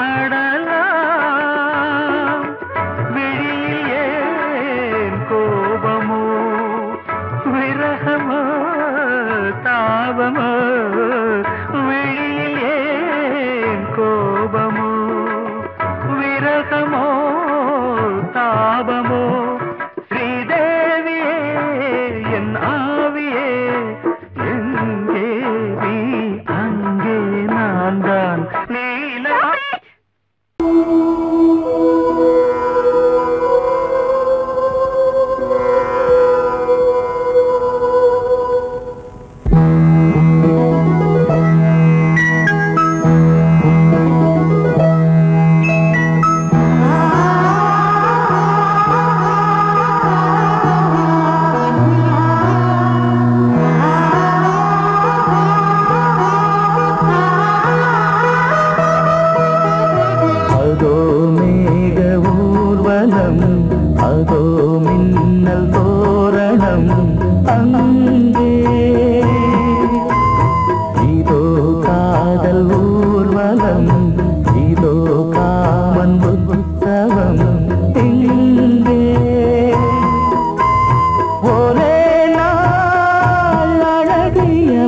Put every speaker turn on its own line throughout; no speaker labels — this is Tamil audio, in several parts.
பாட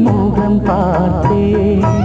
மோகம் பார்த்தேன்.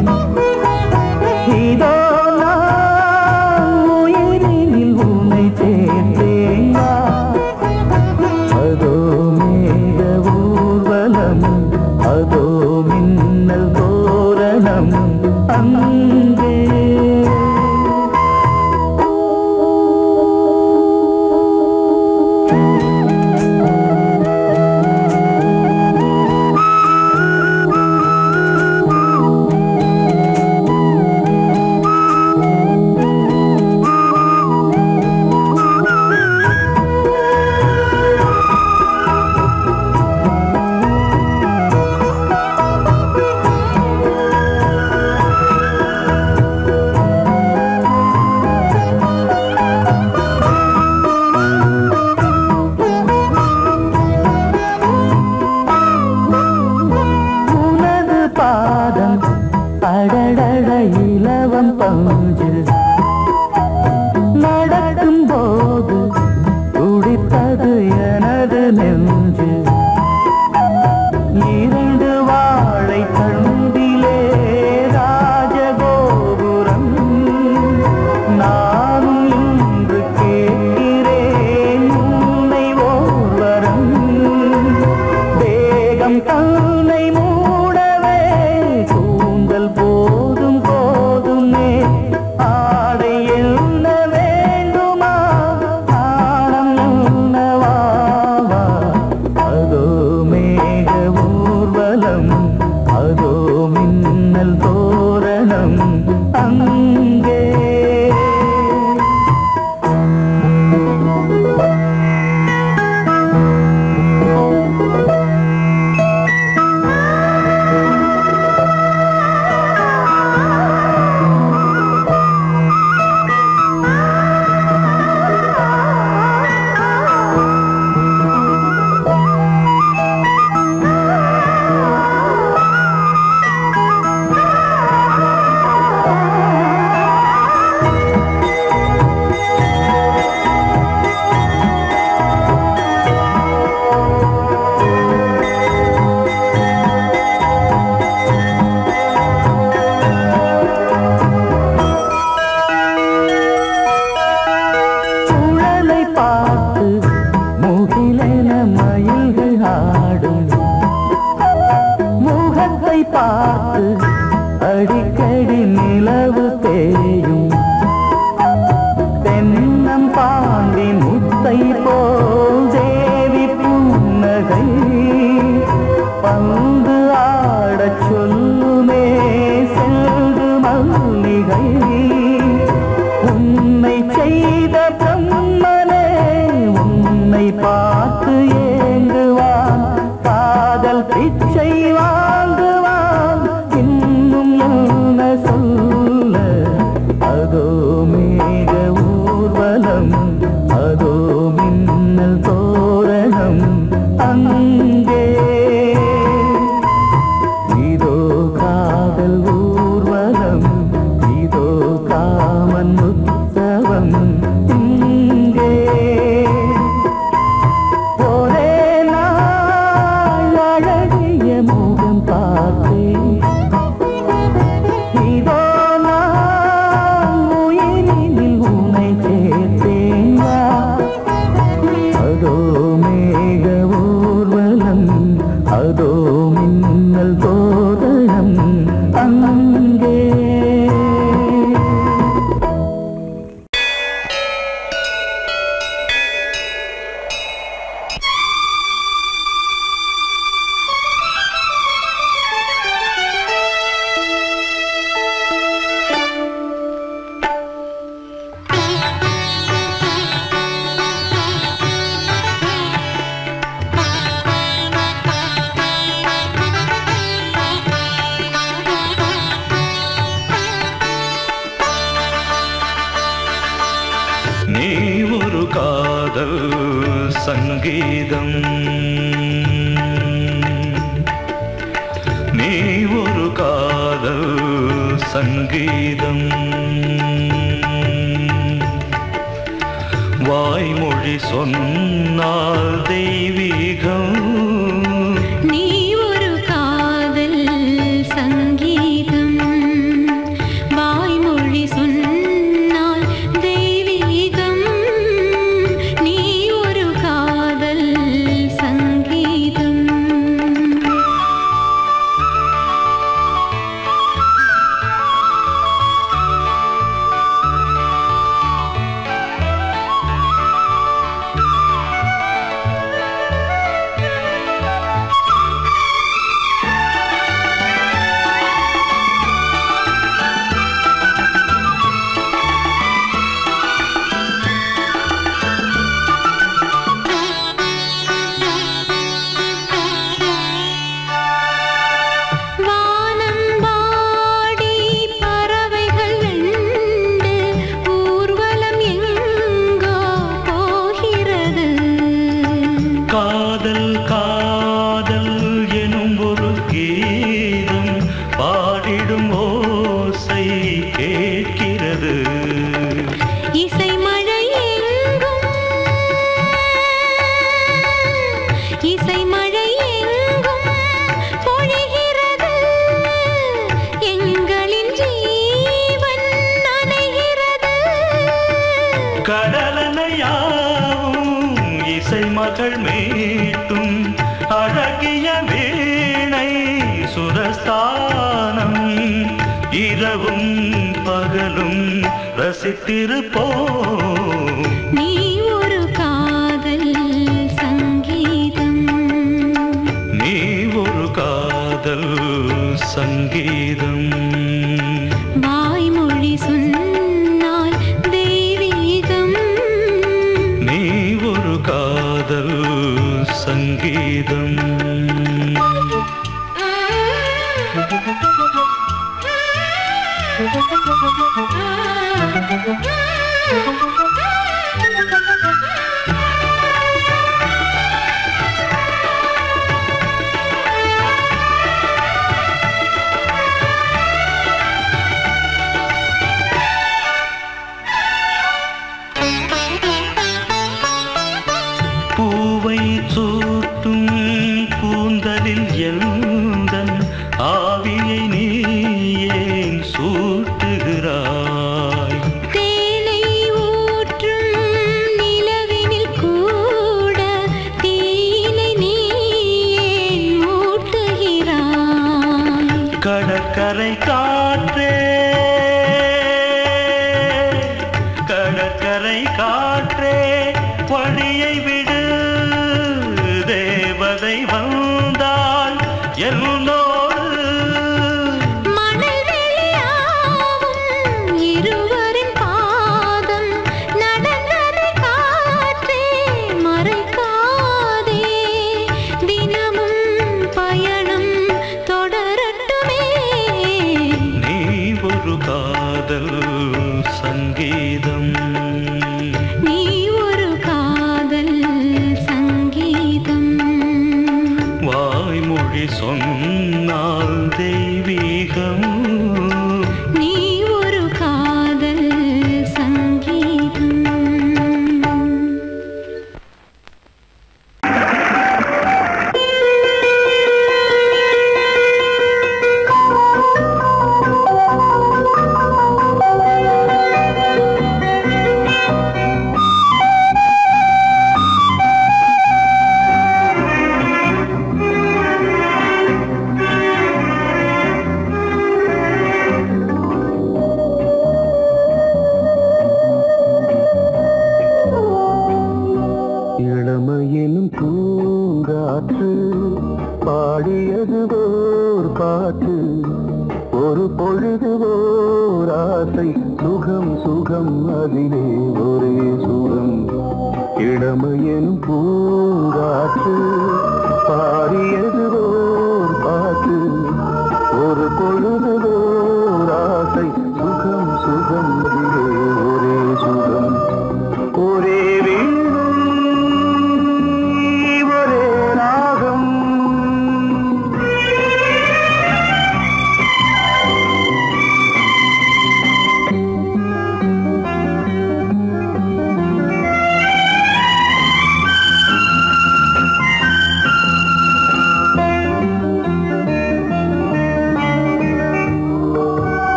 ഗീതം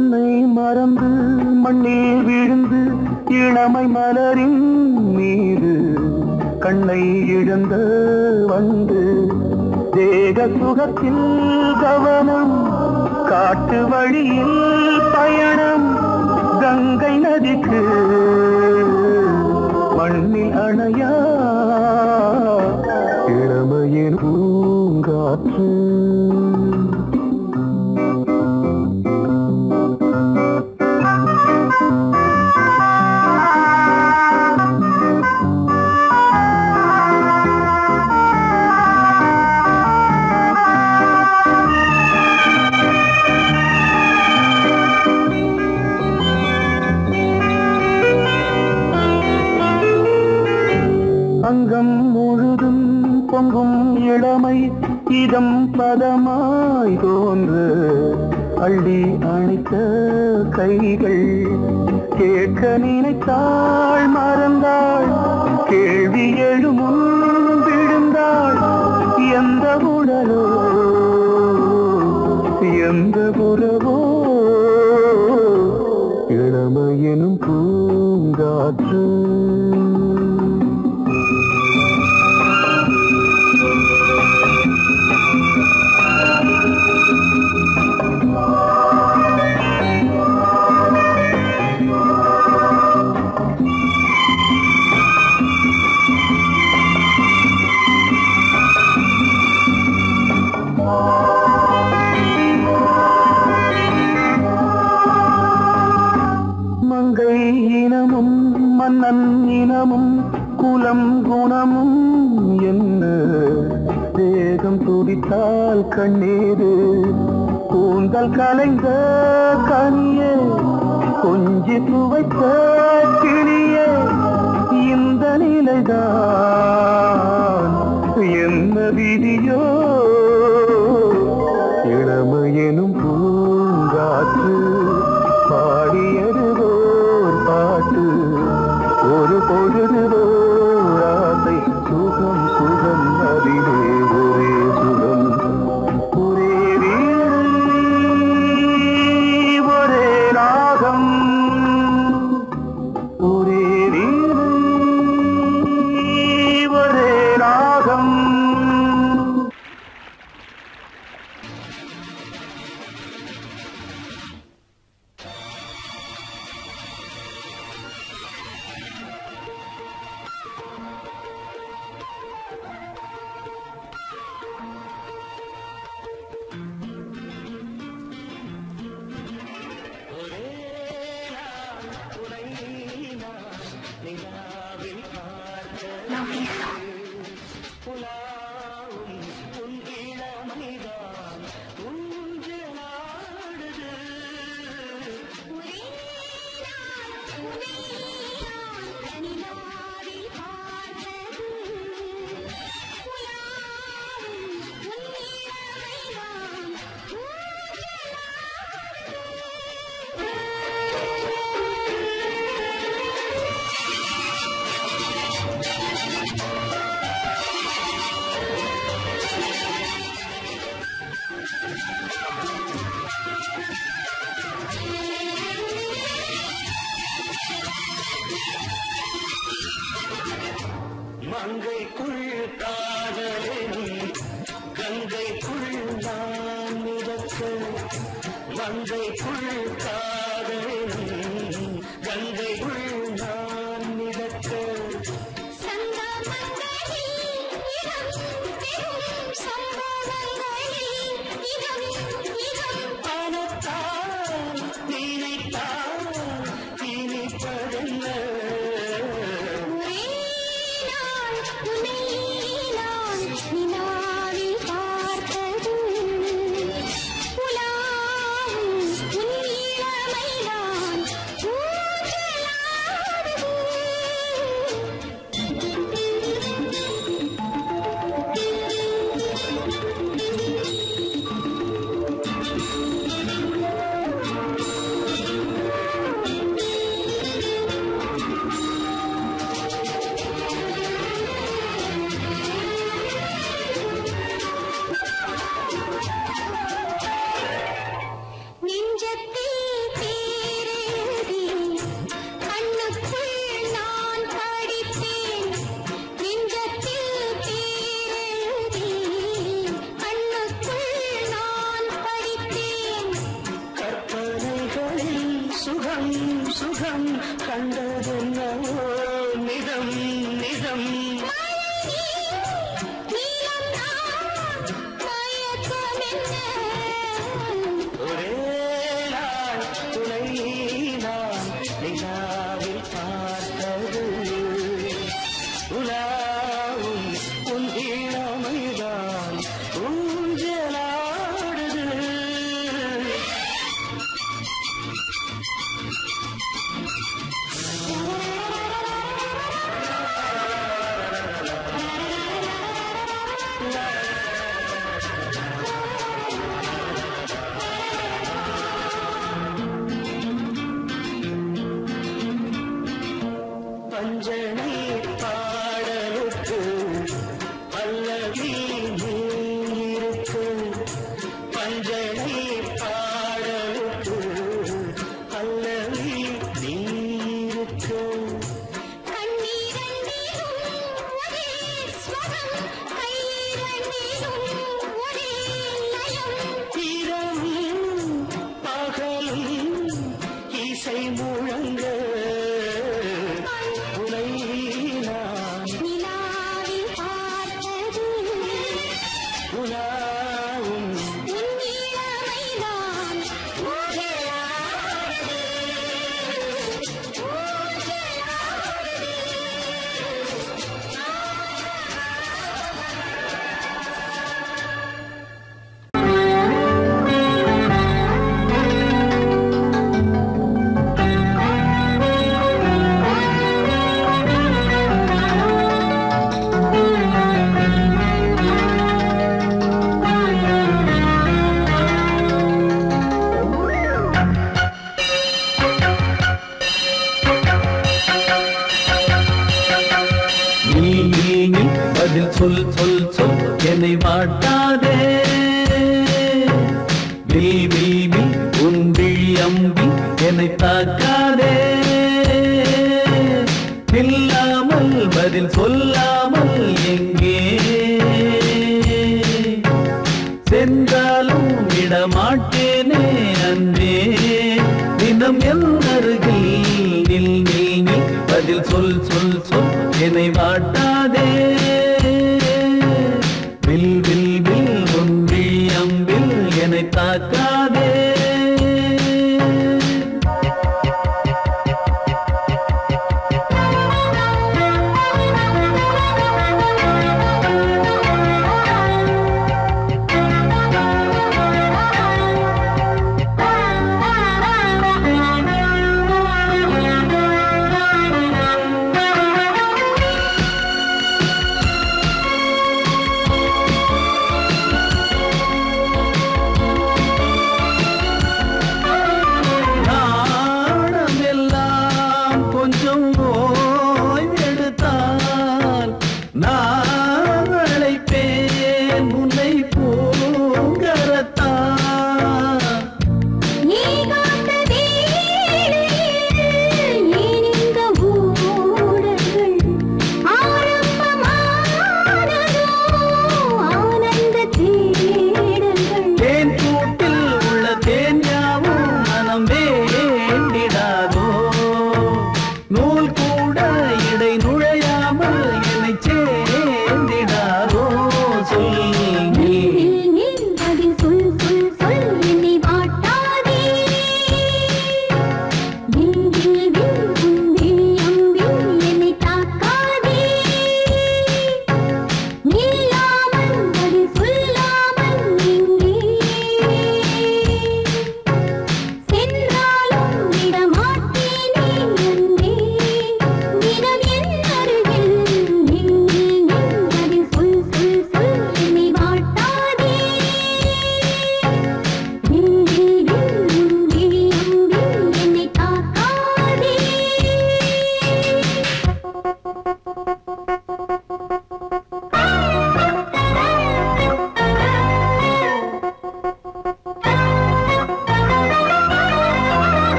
தன்னை மறந்து மண்ணில் விழுந்து இளமை மலரின் மீது கண்ணை இழந்து வந்து தேக சுகத்தில் கவனம் காட்டு வழியில் பயணம் கங்கை நதிக்கு மண்ணில் அணையா? இளமையின் பூங்காற்று கீதம் பதமாய் தோன்று அள்ளி அணைத்த கைகள் கேட்க நினைத்தாள் மறந்தாள் கேள்வி எழும் விழுந்தாள் எந்த உடலோ எந்த உறவோ. இளமையெனும் பூங்காற்று நன்னினமும் குலம் குணமும் என்ன? தேகம் துடித்தால் கண்ணீரு கூந்தல் கலைந்த கனியே கொஞ்சி துவைத்த கிளியே இந்த நிலைதான். என்ன விதியோ சுகம்
கண்டதென்னவோ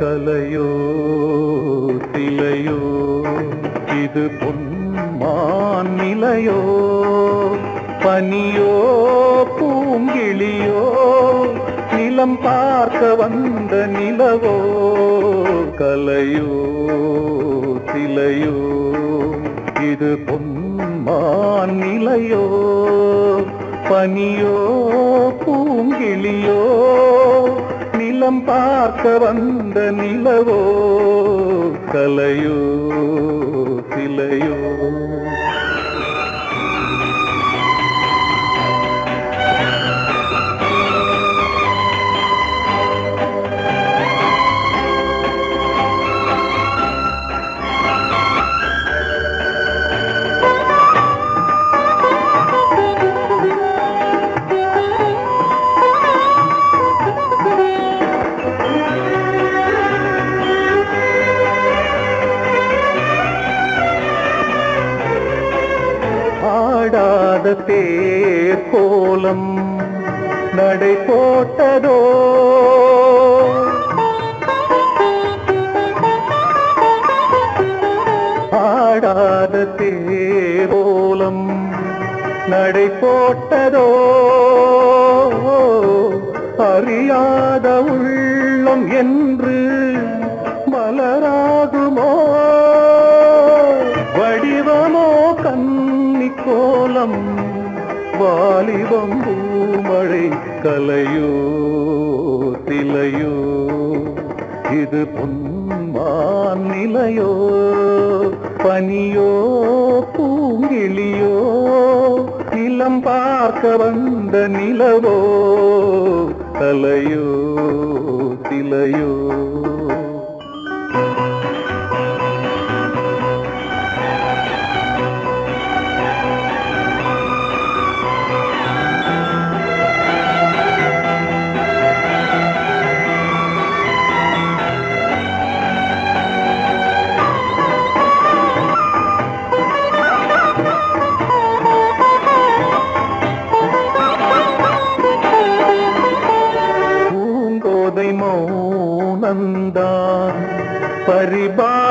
கலையோ திலையோ இது பொன்மான் நிலையோ பனியோ பூங்கிளியோ நிலம் பார்க்க வந்த நிலவோ கலையோ சிலையோ இது பொன்மான் நிலையோ பனியோ பூங்கிளியோ நிலம் பார்க்க வந்த நிலவோ கலையோ சிலையோ. தேர் கோலம் நடை போட்டதோ? ஆடாத தேரோலம் நடை போட்டதோ? அறியாத உள்ளம் என்று மலராகுமோ? வடிவமோ கன்னி கோலம் வாலிபம் பூமழை கலையோ திலையோ. இது பொன்மான் நிலையோ பனியோ பூங்கிளியோ நிலம் பார்க்க வந்த நிலவோ தலையோ திலையோ.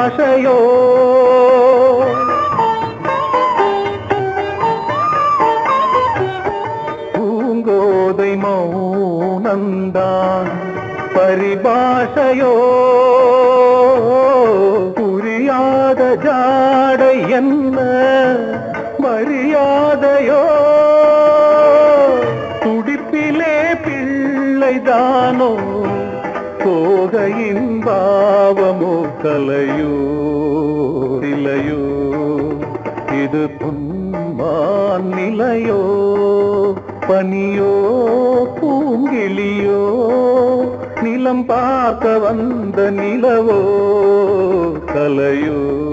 ஆசையோ? பூங்கோதை மௌனந்தான் பரிபாஷையோ? புரியாத ஜாடை என்ன மரியாதையோ? துடிப்பிலே பிள்ளைதானோ? போகையின் பாவமோ கலையோ இலையோ இது புன்மான் நிலையோ? பனியோ? பூங்கிளியோ நிலம் பார்க்க வந்த நிலவோ? கலையோ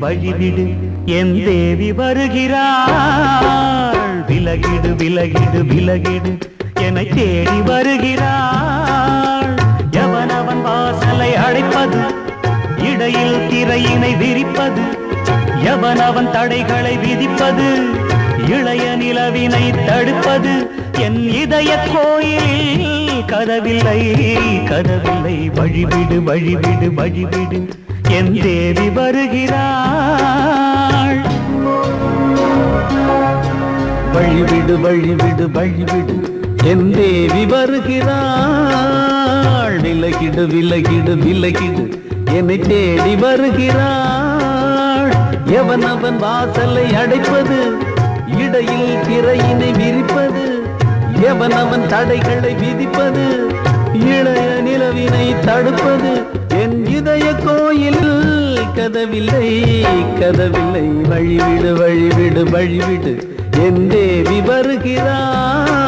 வழிவிடு என் தேவி வருகிறாள். விலகிடு விலகிடு விலகிடு என்னை தேடி வருகிறாள். எவனவன் வாசலை அடைப்பது இடையில் திரையினை விரிப்பது எவனவன் தடைகளை விதிப்பது இளைய நிலவினை தடுப்பது என் இதய கோயிலில் கதவில்லை கதவில்லை. வழிவிடு வழிவிடு வழிவிடு என் தேவி வருகிறார் வழிவிடு வழிவிடு என் தேவி வருகிறாள். விலகிடு விலகிடு விலகிடு. என்னை தேடி வருகிறாள். எவன் அவன் வாசலை அடைப்பது? இடையில் திரையினை விரிப்பது? எவன் அவன் தடைகளை விதிப்பது? இளைய நிலவினை தடுப்பது? என் இதய கோயில் கதவில்லை கதவில்லை. வழிவிடு வழிவிடு வழிவிடு என் தேவி வருகிறாள்.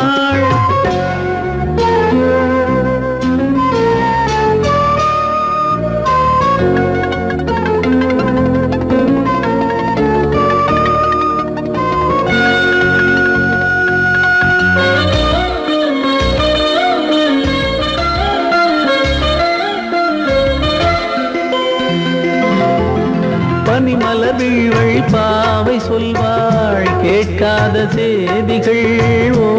கேட்காத செய்திகள் ஓ.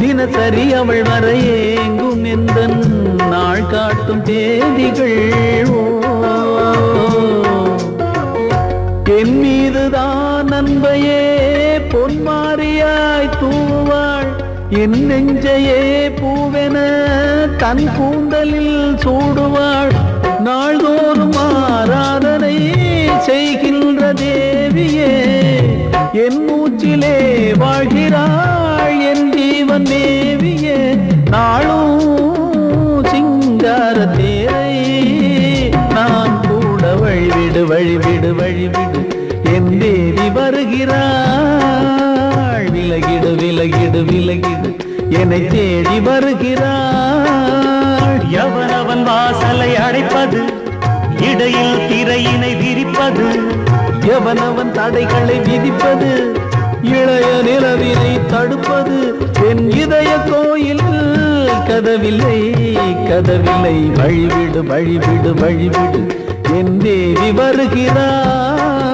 தினசரி அவள் வரையேங்கும் எந்த நாள் காட்டும் தேதிகள் ஓ. என் மீதுதான் நண்பையே பொன்மாரியாய் தூவாள். என் நெஞ்சையே பூவென தன் கூந்தலில் சூடுவாள். நாளும் சிங்கார தேரை நான் கூட வழிவிடு வழிவிடு வழிவிடு. என் தேவி வருகிறாள். விலகிடு விலகிடு விலகிடு. என்னை தேடி வருகிறாள். எவனவன் வாசலை அடைப்பது? இடையில் திரையினை விரிப்பது? எவனவன் தடைகளை விதிப்பது? இளைய நிலவினை தடுப்பது என் இதய கோயில். கதவில்லை கதவில்லை. வழிவிடு வழிவிடு வழிவிடு. என் தேவி வருகிறார்.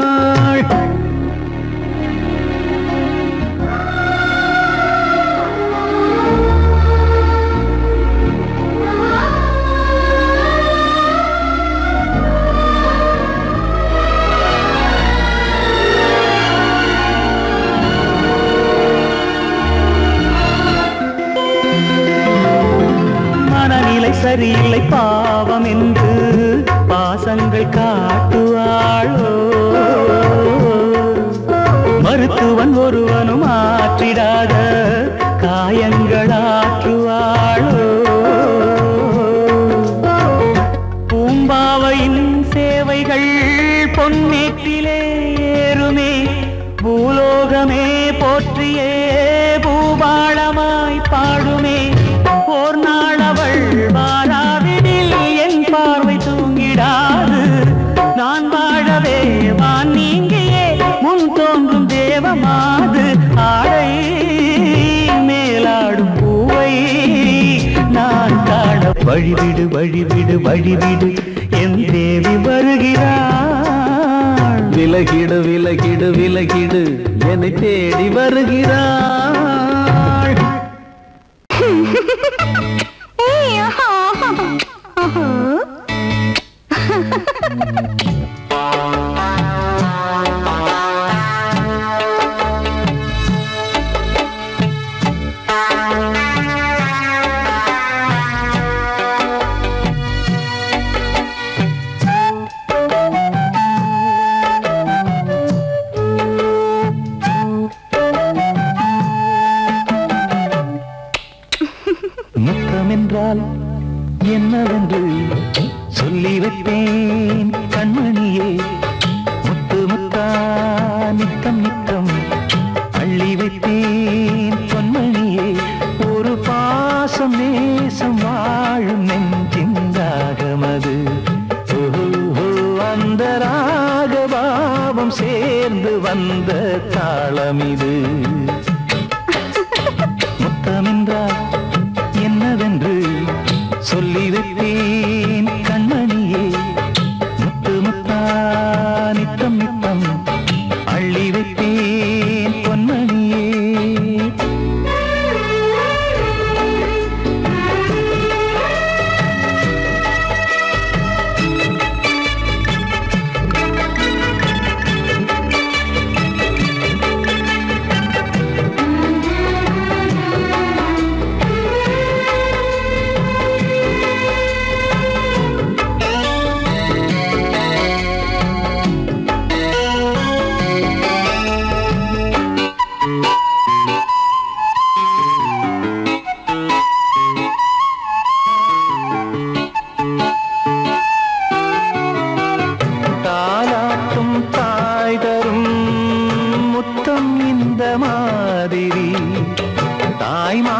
சரியில்லை பாவம் என்று பாசங்கள் காட்ட வழிவிடு வழிவிடு வழிவிடு. என் தேவி வருகிறாள். விலகிடு விலகிடு விலகிடு. என்னை தேடி வருகிறாள்.
ஏய், ஆஹா, ஆஹா. தாய்மா